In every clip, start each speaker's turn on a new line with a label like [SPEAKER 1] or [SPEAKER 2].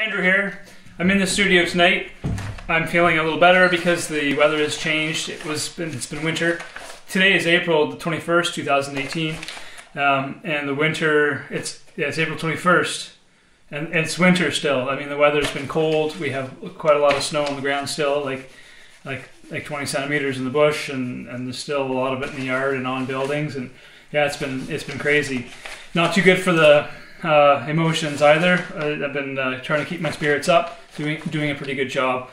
[SPEAKER 1] Andrew here. I'm in the studio tonight. I'm feeling a little better because the weather has changed. It was it's been winter. Today is April the 21st, 2018, um, and the winter it's yeah, it's April 21st, and, and it's winter still. I mean the weather's been cold. We have quite a lot of snow on the ground still, like like like 20 centimeters in the bush, and, and there's still a lot of it in the yard and on buildings, and yeah, it's been it's been crazy. Not too good for the uh, emotions either. Uh, I've been uh, trying to keep my spirits up, doing doing a pretty good job.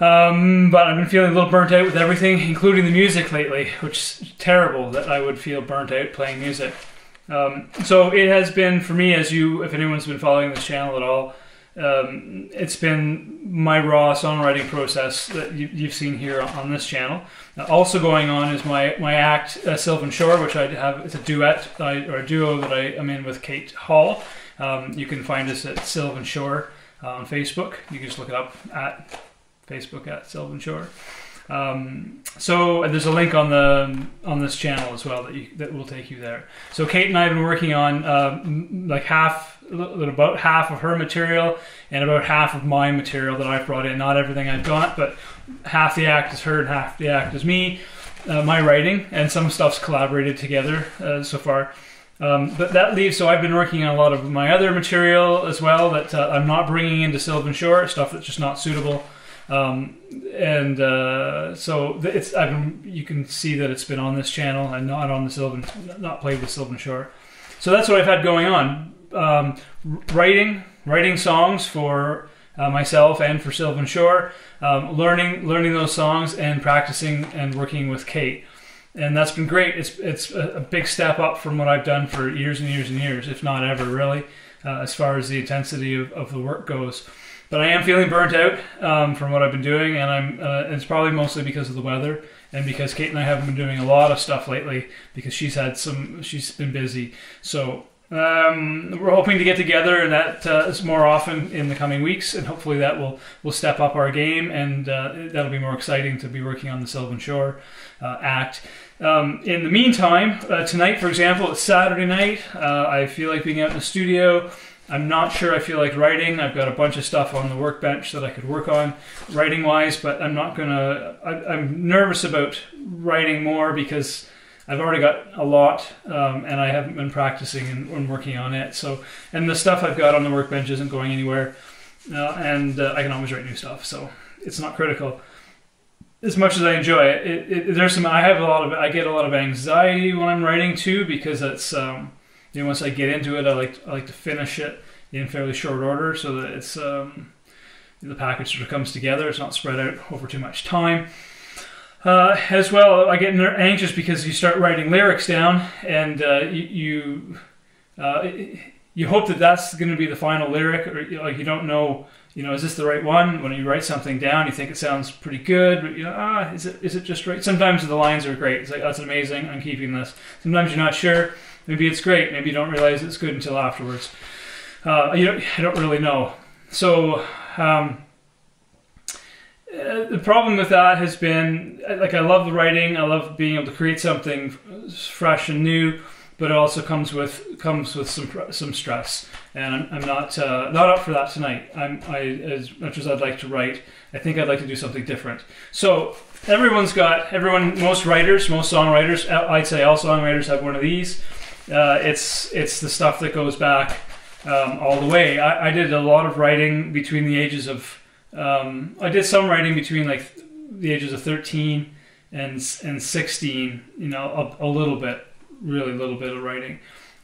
[SPEAKER 1] Um, but I've been feeling a little burnt out with everything, including the music lately, which is terrible that I would feel burnt out playing music. Um, so it has been for me, as you, if anyone's been following this channel at all, um, it's been my raw songwriting process that you, have seen here on this channel. Uh, also going on is my my act uh, Sylvan Shore, which I have. It's a duet I, or a duo that I am in with Kate Hall. Um, you can find us at Sylvan Shore uh, on Facebook. You can just look it up at Facebook at Sylvan Shore. Um, so there's a link on the on this channel as well that you, that will take you there. So Kate and I have been working on uh, like half about half of her material and about half of my material that I've brought in. Not everything I've got, but half the act is her and half the act is me. Uh, my writing and some stuff's collaborated together uh, so far. Um, but that leaves, so I've been working on a lot of my other material as well that uh, I'm not bringing into Sylvan Shore, stuff that's just not suitable. Um, and uh, so it's I've been, you can see that it's been on this channel and not on the Sylvan, not played with Sylvan Shore. So that's what I've had going on um, writing writing songs for uh, myself and for Sylvan Shore, um, learning learning those songs and practicing and working with Kate, and that's been great. It's it's a, big step up from what I've done for years and years and years, if not ever, really, uh, as far as the intensity of, of the work goes. But I am feeling burnt out um, from what I've been doing, and I'm. Uh, it's probably mostly because of the weather and because Kate and I haven't been doing a lot of stuff lately because she's had some. She's been busy, so um, we're hoping to get together and that uh, is more often in the coming weeks, and hopefully that will will step up our game, and uh, that'll be more exciting to be working on the Sylvan Shore uh, act. Um, in the meantime, uh, tonight, for example, it's Saturday night. Uh, I feel like being out in the studio. I'm not sure I feel like writing. I've got a bunch of stuff on the workbench that I could work on writing wise, but I'm not gonna. I, I'm nervous about writing more because I've already got a lot, um, and I haven't been practicing and, and, working on it. So, and the stuff I've got on the workbench isn't going anywhere, uh, and uh, I can always write new stuff. So it's not critical. As much as I enjoy it, it, it, there's some. I have a lot of. I get a lot of anxiety when I'm writing too because it's. Um, know, once I get into it, I like I like to finish it in fairly short order so that it's um, the package sort of comes together. It's not spread out over too much time. Uh, as well, I get anxious because you start writing lyrics down, and uh, you uh, you hope that that's going to be the final lyric, or you like you don't know, you know, is this the right one? When you write something down, you think it sounds pretty good, but you ah, is it is it just right? Sometimes the lines are great. It's like that's amazing. I'm keeping this. Sometimes you're not sure. Maybe it's great. Maybe you don't realize it's good until afterwards. Uh, you don't, I don't really know. So. Um, uh, the problem with that has been like I love the writing, I love being able to create something fresh and new, but it also comes with comes with some some stress, and I'm, I'm not uh, not up for that tonight. I'm I as much as I'd like to write, I think I'd like to do something different. So everyone's got everyone most writers, most songwriters, I'd say all songwriters have one of these. Uh, it's it's the stuff that goes back um, all the way. I, I did a lot of writing between the ages of um, I did some writing between like the ages of 13 and and 16. You know, a, a little bit, really a little bit of writing,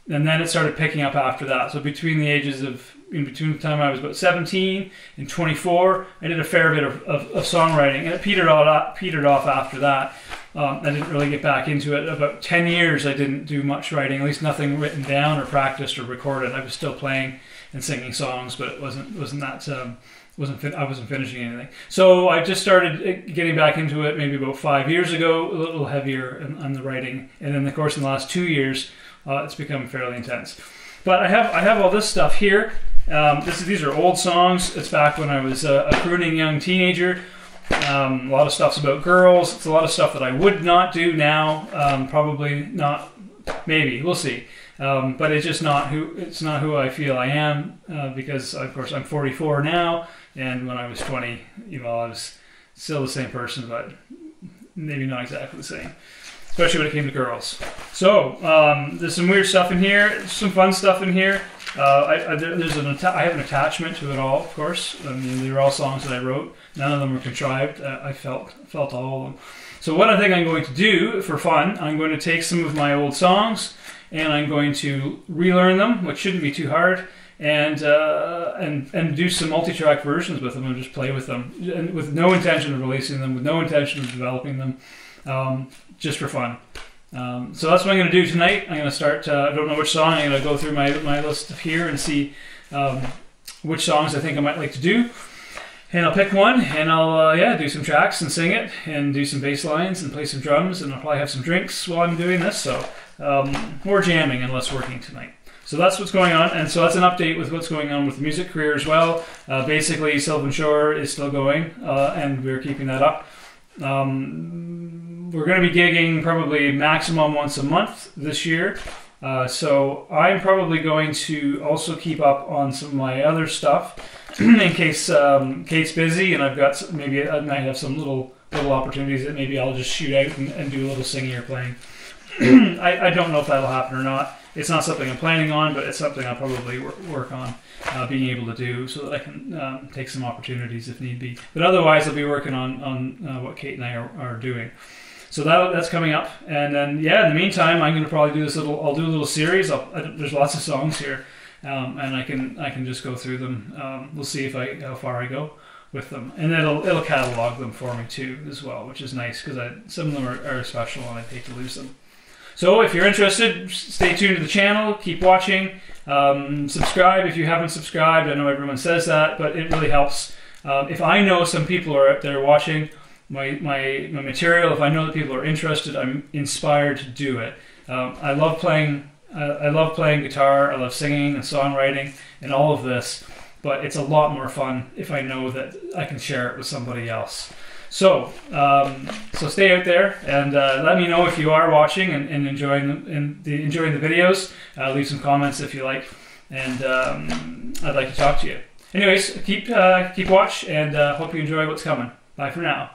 [SPEAKER 1] and then it started picking up after that. So between the ages of in between the time I was about 17 and 24, I did a fair bit of, of, of songwriting, and it petered off, petered off after that. Um, I didn't really get back into it. About 10 years, I didn't do much writing, at least nothing written down or practiced or recorded. I was still playing and singing songs, but it wasn't wasn't that um, wasn't I wasn't finishing anything. So I just started uh, getting back into it maybe about five years ago, a little heavier on, the writing, and then of course in the last two years, uh, it's become fairly intense. But I have I have all this stuff here. Um, this, these are old songs. It's back when I was a, a young teenager. Um, a lot of stuff's about girls. It's a lot of stuff that I would not do now. Um, probably not. Maybe we'll see. Um, but it's just not who it's not who I feel I am uh, because of course I'm 44 now, and when I was 20, you know, I was still the same person, but maybe not exactly the same. Especially when it came to girls. So um, there's some weird stuff in here, some fun stuff in here. Uh, I, I, there's an I have an attachment to it all, of course. I mean, they're all songs that I wrote. None of them were contrived. I felt felt all of them. So what I think I'm going to do for fun, I'm going to take some of my old songs and I'm going to relearn them, which shouldn't be too hard, and uh, and and do some multi-track versions with them and just play with them, and with no intention of releasing them, with no intention of developing them, um, just for fun. Um, so that's what I'm going to do tonight. I'm going to start. Uh, I don't know which song. I'm going to go through my my list here and see um, which songs I think I might like to do. And I'll pick one, and I'll uh, yeah do some tracks and sing it, and do some bass lines and play some drums, and I'll probably have some drinks while I'm doing this. So um, more jamming and less working tonight. So that's what's going on, and so that's an update with what's going on with the music career as well. Uh, basically, Sylvan Shore is still going, uh, and we're keeping that up. Um, we're going to be gigging probably maximum once a month this year. Uh, so I'm probably going to also keep up on some of my other stuff in case um, Kate's busy and I've got some, maybe I might have some little little opportunities that maybe I'll just shoot out and, and do a little singing or playing. I, I, don't know if that'll happen or not. It's not something I'm planning on, but it's something I'll probably work on uh, being able to do so that I can um, take some opportunities if need be. But otherwise, I'll be working on on uh, what Kate and I are, are doing. So that that's coming up, and then yeah, in the meantime, I'm going to probably do this little. I'll do a little series. I, there's lots of songs here, um, and I can I can just go through them. Um, we'll see if I how far I go with them, and it'll it'll catalog them for me too as well, which is nice because some of them are, are special and I hate to lose them. So if you're interested, stay tuned to the channel. Keep watching. Um, subscribe if you haven't subscribed. I know everyone says that, but it really helps. Um, if I know some people are out there watching my, my, my material, if I know that people are interested, I'm inspired to do it. Um, I love playing. Uh, I love playing guitar. I love singing and songwriting and all of this. But it's a lot more fun if I know that I can share it with somebody else. So, um, so stay out there and uh, let me know if you are watching and, and enjoying the, and the, enjoying the videos. Uh, leave some comments if you like, and um, I'd like to talk to you. Anyways, keep uh, keep watch and uh, hope you enjoy what's coming. Bye for now.